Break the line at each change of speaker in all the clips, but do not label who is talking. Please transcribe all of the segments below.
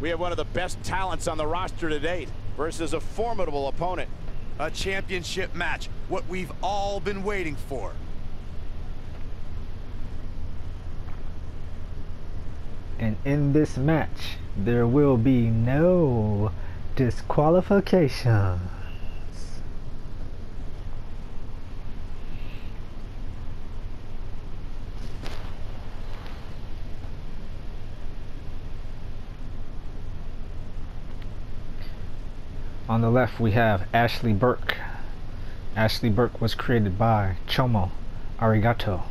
We have one of the best talents on the roster to date versus a formidable opponent.
A championship match, what we've all been waiting for.
And in this match, there will be no disqualification. On the left we have Ashley Burke. Ashley Burke was created by Chomo Arigato.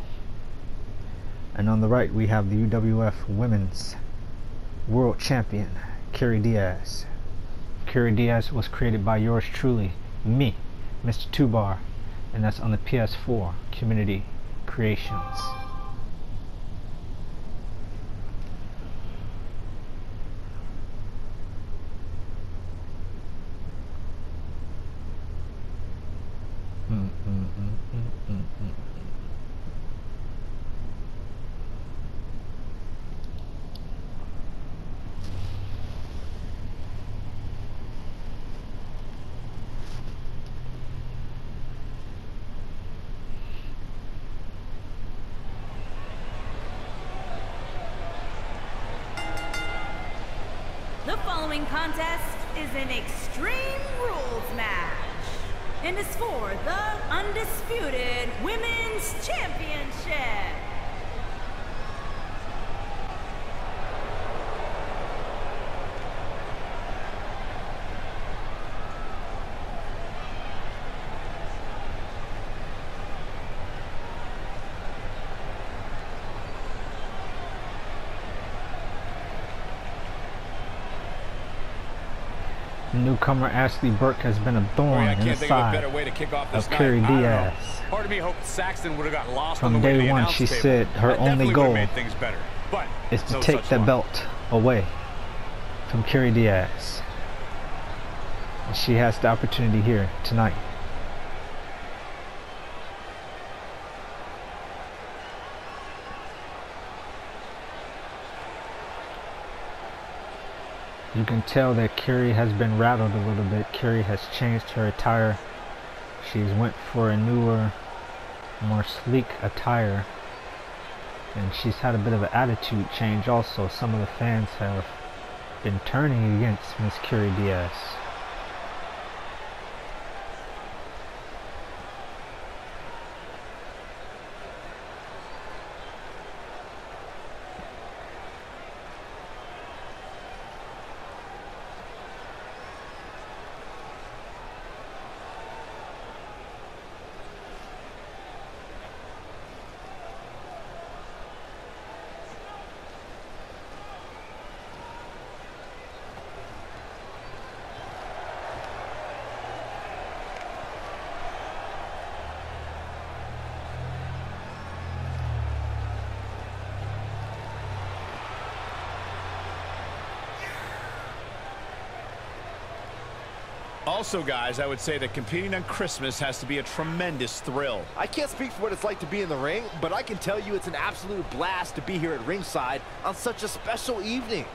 And on the right we have the UWF Women's World Champion, Kerry Diaz. Kerry Diaz was created by yours truly, me, Mr. Tubar, and that's on the PS4 Community Creations.
Following contest is an Extreme Rules match and is for the undisputed Women's Championship.
Newcomer Ashley Burke has been a
Boy,
thorn oh,
I
in the
can't think of a
side
way to kick off this
of
night.
Kerry
I don't know.
Diaz.
Part of me hoped Saxton would have got lost on
From
to
day one, she
table.
said her
That
only goal
better. But
is to
no
take the belt away from Kerry Diaz. And she has the opportunity here tonight. You can tell that Kerry has been rattled a little bit. Kerry has changed her attire. She's went for a newer, more sleek attire. And she's had a bit of an attitude change also. Some of the fans have been turning against Miss Kerry Diaz.
Also, guys, I would say that competing on Christmas has to be a tremendous thrill.
I can't speak for what it's like to be in the ring, but I can tell you it's an absolute blast to be here at ringside on such a special evening.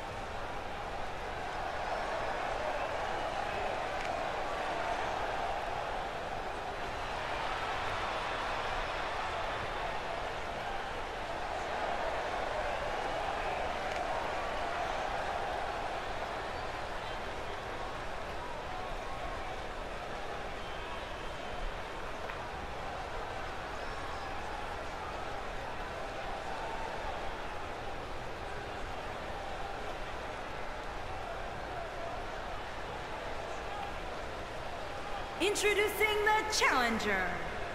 Introducing the challenger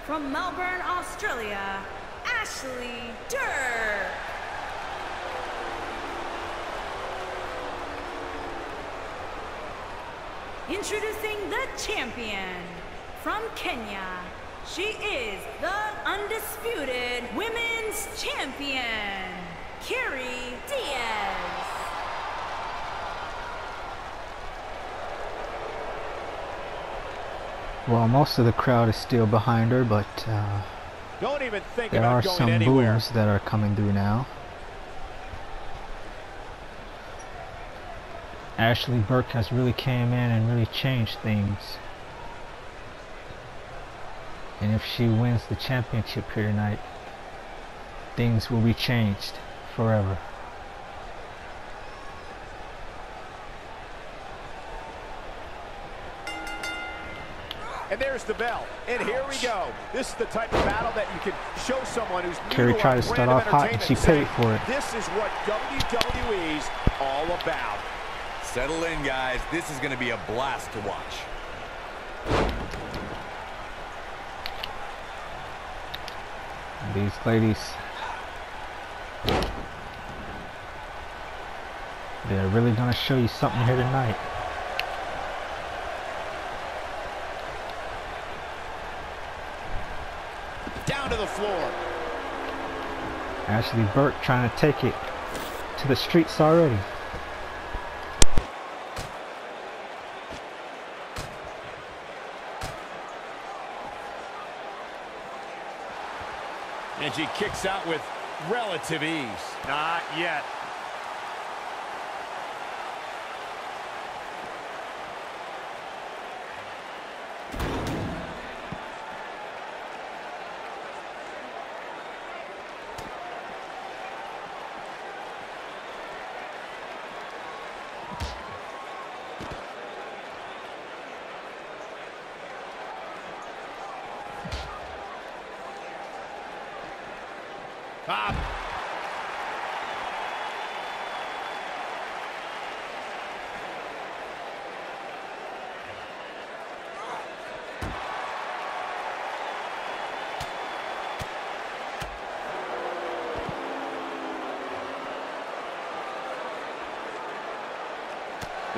from Melbourne, Australia, Ashley Dirk. Introducing the champion from Kenya. She is the undisputed women's champion, Kerry Diaz.
Well, most of the crowd is still behind her, but uh,
Don't even think
there are
going
some
anywhere.
that are coming through now. Ashley Burke has really came in and really changed things. And if she wins the championship here tonight, things will be changed forever.
And there's the bell. And here we go. This is the type of battle that you can show someone who's new
Kerry tried to start off hot and she paid for it.
This is what WWE's all about.
Settle in, guys. This is going to be a blast to watch.
These ladies, they're really gonna show you something here tonight.
Down to the floor.
Ashley Burke trying to take it to the streets already.
And she kicks out with relative ease.
Not yet.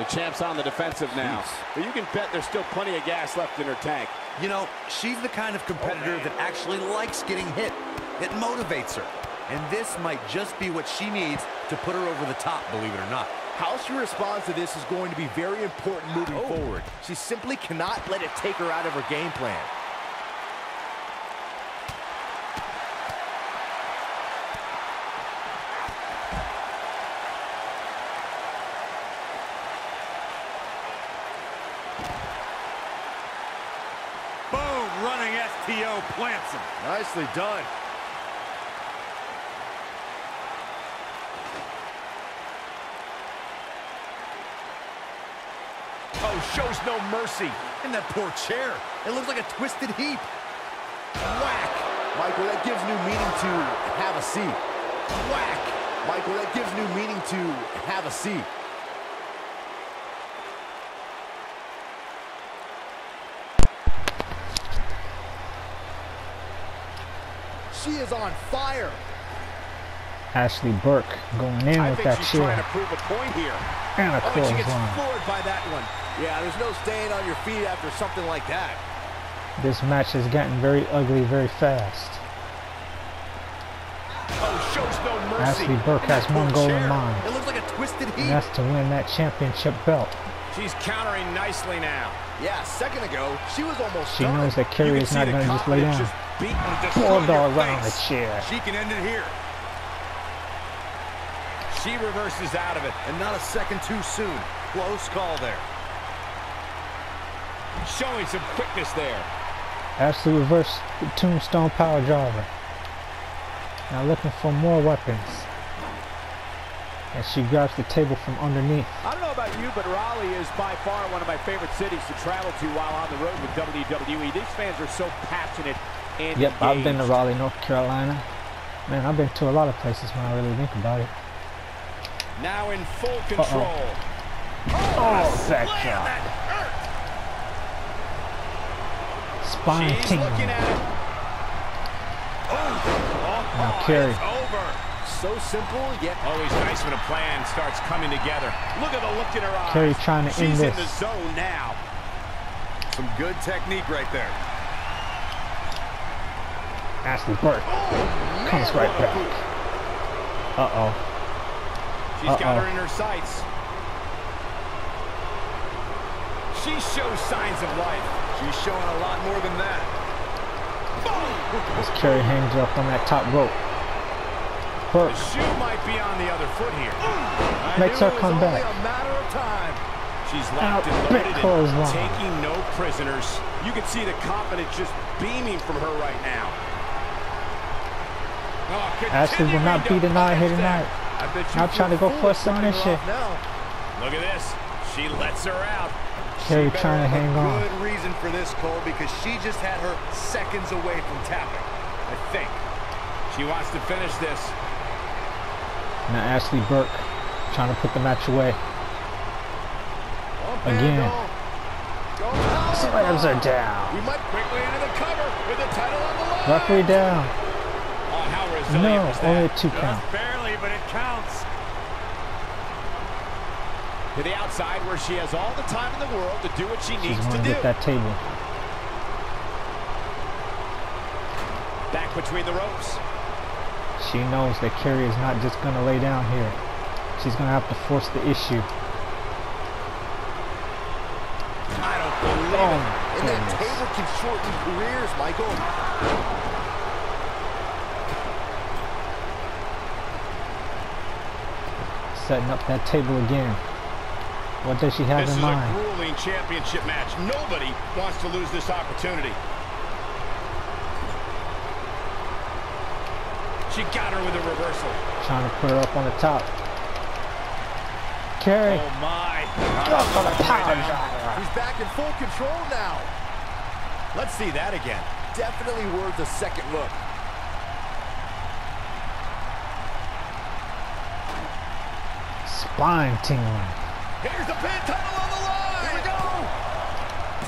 The champ's on the defensive now. But you can bet there's still plenty of gas left in her tank.
You know, she's the kind of competitor that actually likes getting hit. It motivates her. And this might just be what she needs to put her over the top, believe it or not.
How she responds to this is going to be very important moving oh. forward. She simply cannot let it take her out of her game plan.
Boom! Running STO plants him.
Nicely done.
Oh, shows no mercy.
And that poor chair. It looks like a twisted heap.
Whack! Michael, that gives new meaning to have a seat. Whack! Michael, that gives new meaning to have a seat. She is on fire.
Ashley Burke going in
I
with
think
that
she's trying to
chair
prove a point here.
and a
Oh, and she gets
clothesline.
floored by that one.
Yeah, there's no staying on your feet after something like that.
This match has gotten very ugly very fast.
Oh, shows no mercy.
Ashley Burke has one goal in mind,
It looks like a twisted
and that's to win that championship belt.
She's countering nicely now.
Yeah, a second ago, she was almost
She
done.
knows that Kerry is not going to just lay
confidence
down.
Beating and
Bulldog
your
around the chair.
She can end it here.
She reverses out of it.
And not a second too soon. Close call there.
Showing some quickness there.
Reversed the tombstone power driver. Now looking for more weapons. And she grabs the table from underneath.
I don't know about you, but Raleigh is by far one of my favorite cities to travel to while on the road with WWE. These fans are so passionate
Yep, I've been to. Raleigh, North Carolina. Man, I've been to a lot of places when I really think about it.
Now in full control.
Oh, oh that shot. Spine
She's
tingling.
at. Oh,
now.
It's over.
So simple, yet
Always nice when a plan starts coming together. Look at the look in her eyes.
Kerry trying to end
She's in the zone now.
Some good technique right there.
Ashley Burke comes right back. Uh-oh.
She's got her in her sights. She shows signs of life.
She's showing a lot more than that.
As Kerry hangs up on that top rope. Burke.
The shoe might be on the other foot here. I
makes her come back.
a matter of time. She's locked and loaded and taking no prisoners. You can see the confidence just beaming from her right now. Oh,
Ashley will not be
continuing to
denied here tonight.
that.
I bet you
Now trying to go for a
foolish running her
submission.
off Now.
Look at this. She lets her out.
Kerry
She
trying to hang on.
Good reason for this, Cole, because she just had her seconds away from tapping. I think.
She wants to finish this.
Now Ashley Burke trying to put the match away.
Oh,
Again.
go. Go power
Slams her
bomb.
down.
We might
Quickly into the cover with the title on the line.
Referee down. No,
was that?
only a two count.
barely, but it counts. To the outside where she has all the time in the world to do what she
She's
needs to
going to
do.
get that table.
Back between the ropes.
She knows that Kerry is not just going to lay down here. She's going to have to force the issue.
I don't believe
Oh,
it.
my
And that table can shorten careers, Michael.
Setting up that table again. What does she have in mind?
This is a
mind?
grueling championship match. Nobody wants to lose this opportunity. She got her with a reversal.
Trying to put her up on the top. Kerry.
Oh my.
Up on the power.
He's back in full control now.
Let's see that again.
Definitely worth a second look.
Spine tingling.
Here's the pin title on the line. Here we go.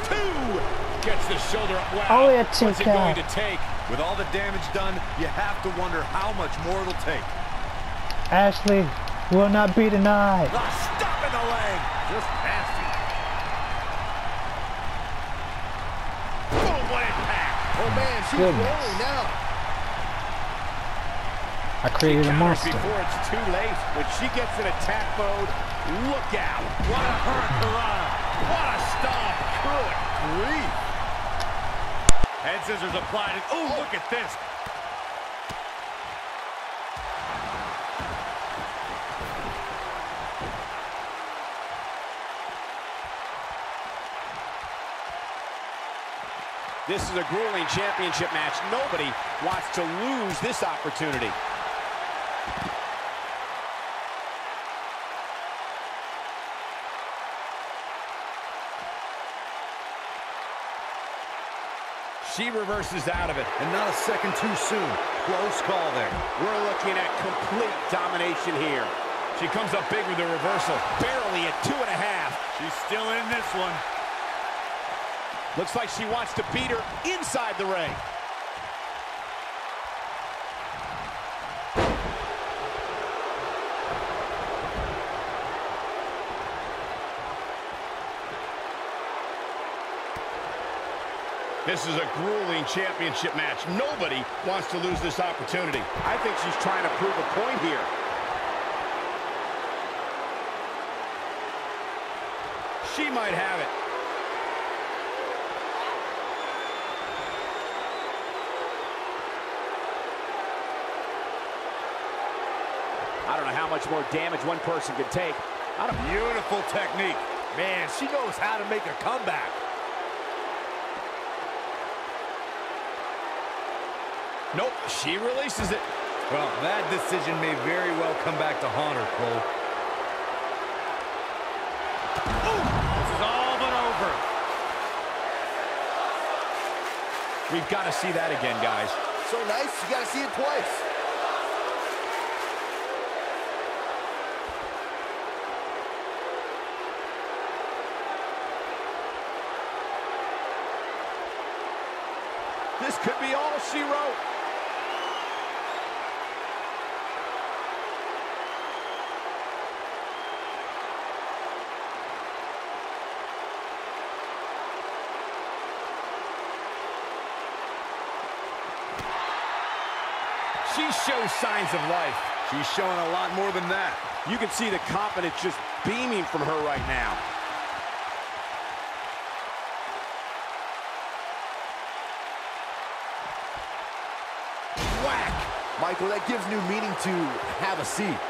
Two. Gets the shoulder up. Wow.
Only a two
What's it going
count.
to take?
With all the damage done, you have to wonder how much more it'll take.
Ashley will not be denied.
Ah, stop in the leg. Just nasty.
Boom, what impact.
Oh man, she's rolling now.
I created a monster.
Before it's too late. When she gets in attack mode, look out. What a hurrah. What a stomp. Good grief. Head scissors applied. Oh, look at this. This is a grueling championship match. Nobody wants to lose this opportunity. Reverses out of it.
And not a second too soon. Close call there.
We're looking at complete domination here. She comes up big with the reversal. Barely at two and a half. She's still in this one. Looks like she wants to beat her inside the ring. This is a grueling championship match. Nobody wants to lose this opportunity. I think she's trying to prove a point here. She might have it. I don't know how much more damage one person could take. I don't
Beautiful technique.
Man, she knows how to make a comeback.
Nope, she releases it.
Well, that decision may very well come back to haunt her, Cole.
This is all but over. We've got to see that again, guys.
So nice, you gotta see it twice.
This could be all she wrote. Shows signs of life.
She's showing a lot more than that.
You can see the confidence just beaming from her right now.
Whack! Michael, that gives new meaning to have a seat.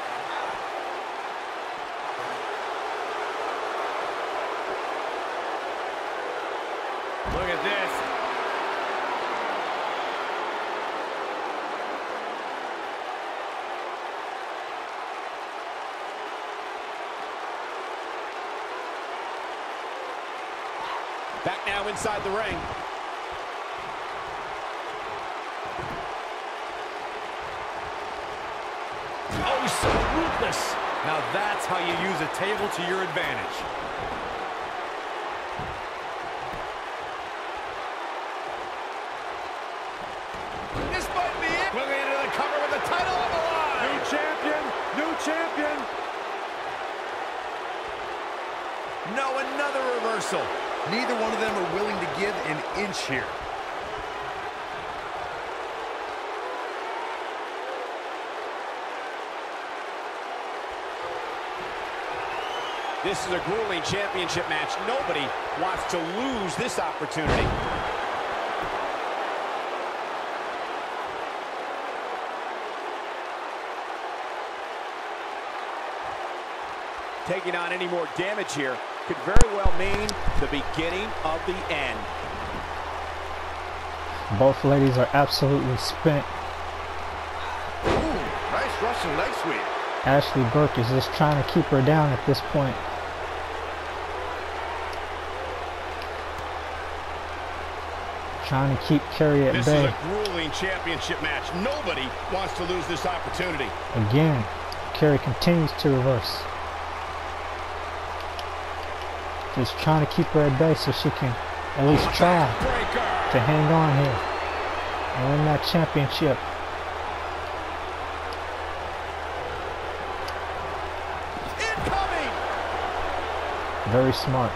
at this. Back now inside the ring. Oh, so ruthless.
Now that's how you use a table to your advantage.
This might be it. Moving into the cover with the title on the line.
New champion, new champion.
No, another reversal. Neither one of them are willing to give an inch here.
This is a grueling championship match. Nobody wants to lose this opportunity. Taking on any more damage here could very well mean the beginning of the end.
Both ladies are absolutely spent.
Ooh, nice Russian leg sweep.
Ashley Burke is just trying to keep her down at this point. Trying to keep Kerry at
This
bay.
is a grueling championship match. Nobody wants to lose this opportunity.
Again, Kerry continues to reverse. Just trying to keep her at bay so she can at least try to hang on here and win that championship.
Incoming.
Very smart.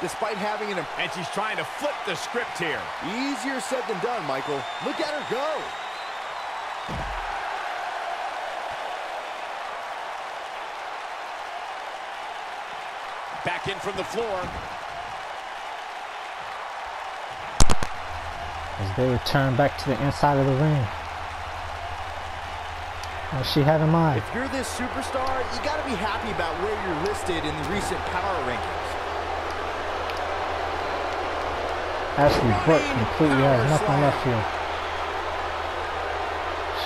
Despite having an
And she's trying to flip the script here.
easier said than done, Michael. Look at her go.
Back in from the floor.
As they return back to the inside of the ring. What she have in mind?
If you're this superstar, you got to be happy about where you're listed in the recent power rankings.
Ashley Burke completely has nothing left here.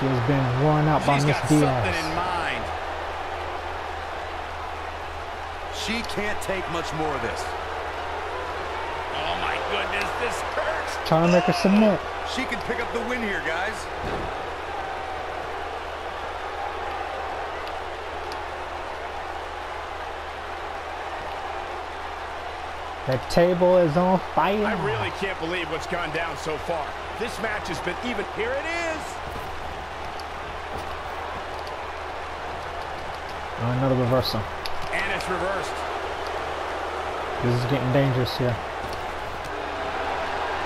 She has been worn out by
She's
Miss
something in
Diaz.
mind.
She can't take much more of this.
Oh my goodness, this hurts.
Trying to make her submit. Oh.
She can pick up the win here, guys.
That table is on fire.
I really can't believe what's gone down so far. This match has been even. Here it is.
Oh, another reversal.
And it's reversed.
This is getting dangerous here.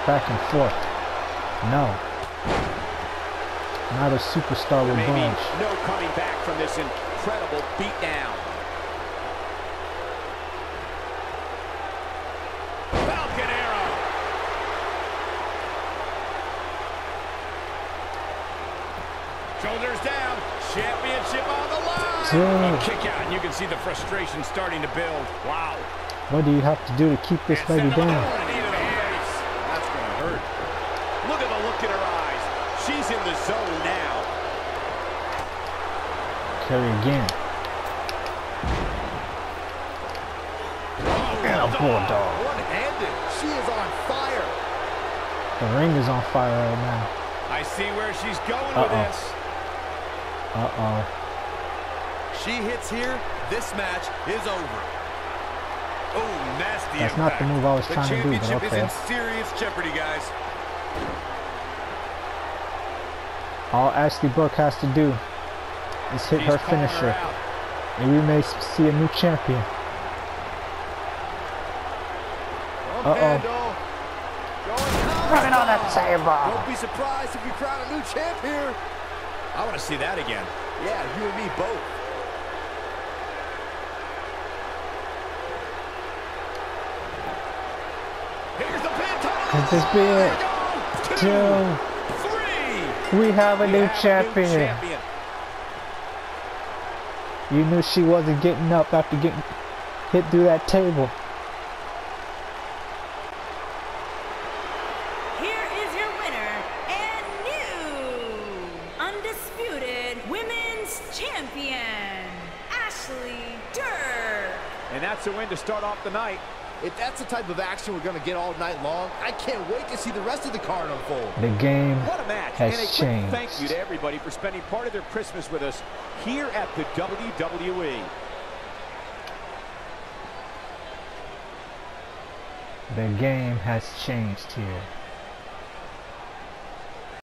Back and forth. No. Neither superstar will
Maybe no coming back from this incredible beatdown. Championship on the line. A kick out, and you can see the frustration starting to build. Wow.
What do you have to do to keep this lady down?
one into the face. That's going to hurt. Look at the look in her eyes. She's in the zone now.
Kerry again. And a bulldog.
One-handed. She is on fire.
The ring is on fire right now.
I see where she's going with
Uh-oh.
this.
Uh-oh.
She hits here, this match is over. Oh, nasty
That's not the move I was
the
trying to do, but
championship
okay.
is in serious jeopardy, guys.
All Ashley Burke has to do is hit
She's
her finisher.
out.
And we may see a new champion. Uh-oh.
handle. Going
Put it on the
Don't be surprised if we crown a new champ here.
I want to see that again.
Yeah, you and me both.
Here's the pin tunnel.
This be it?
Two,
Two. We have a new
have
champion.
champion.
You knew she wasn't getting up after getting hit through that table.
Here is your winner and new undisputed women's champion, Ashley Dirk.
And that's a win to start off the night.
If that's the type of action we're going to get all night long, I can't wait to see the rest of the card unfold.
The game
What a match.
has
and a
changed.
thank you to everybody for spending part of their Christmas with us here at the. WWE.
The game has changed here.